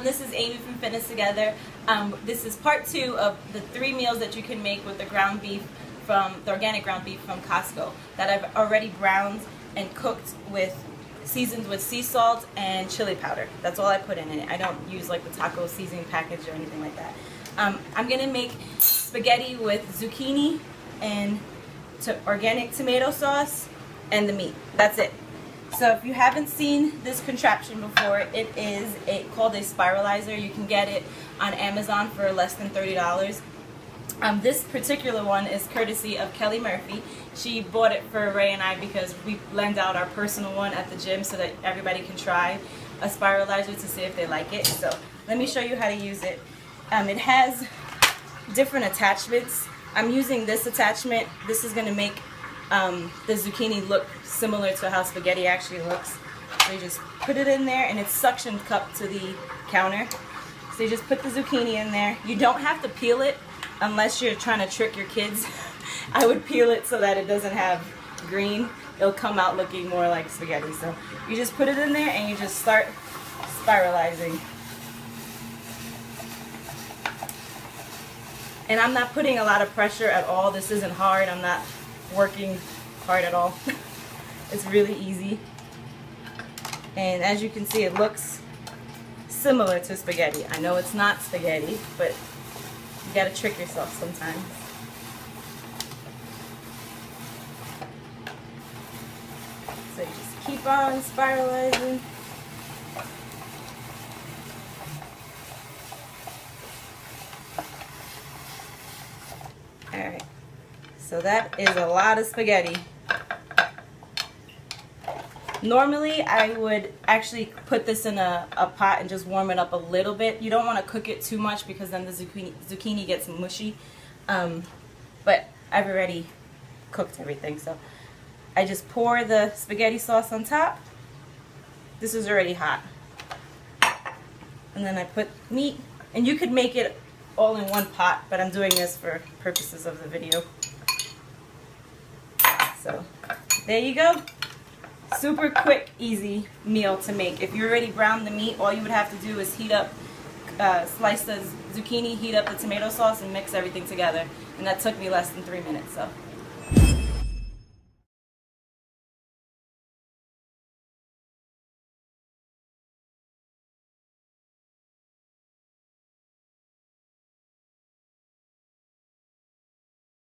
this is Amy from Fitness Together. Um, this is part two of the three meals that you can make with the ground beef from the organic ground beef from Costco that I've already browned and cooked with seasoned with sea salt and chili powder. That's all I put in it. I don't use like the taco seasoning package or anything like that. Um, I'm gonna make spaghetti with zucchini and to organic tomato sauce and the meat. That's it. So if you haven't seen this contraption before, it is a, called a spiralizer. You can get it on Amazon for less than $30. Um, this particular one is courtesy of Kelly Murphy. She bought it for Ray and I because we lend out our personal one at the gym so that everybody can try a spiralizer to see if they like it. So let me show you how to use it. Um, it has different attachments. I'm using this attachment. This is going to make um, the zucchini look similar to how spaghetti actually looks. So you just put it in there and it's suction cup to the counter. So you just put the zucchini in there. You don't have to peel it unless you're trying to trick your kids. I would peel it so that it doesn't have green. It'll come out looking more like spaghetti. So you just put it in there and you just start spiralizing. And I'm not putting a lot of pressure at all. This isn't hard. I'm not working hard at all. it's really easy. And as you can see, it looks similar to spaghetti. I know it's not spaghetti, but you gotta trick yourself sometimes. So you just keep on spiralizing. Alright, so that is a lot of spaghetti. Normally, I would actually put this in a, a pot and just warm it up a little bit. You don't want to cook it too much because then the zucchini, zucchini gets mushy. Um, but I've already cooked everything, so I just pour the spaghetti sauce on top. This is already hot. And then I put meat, and you could make it all in one pot, but I'm doing this for purposes of the video. So, there you go. Super quick, easy meal to make. If you already browned the meat, all you would have to do is heat up, uh, slice the zucchini, heat up the tomato sauce, and mix everything together. And that took me less than three minutes. So.